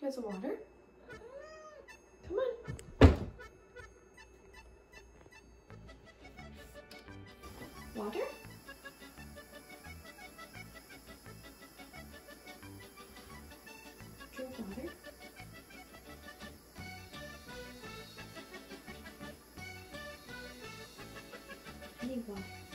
Get some water. Come on. Water? Drink water. Any water.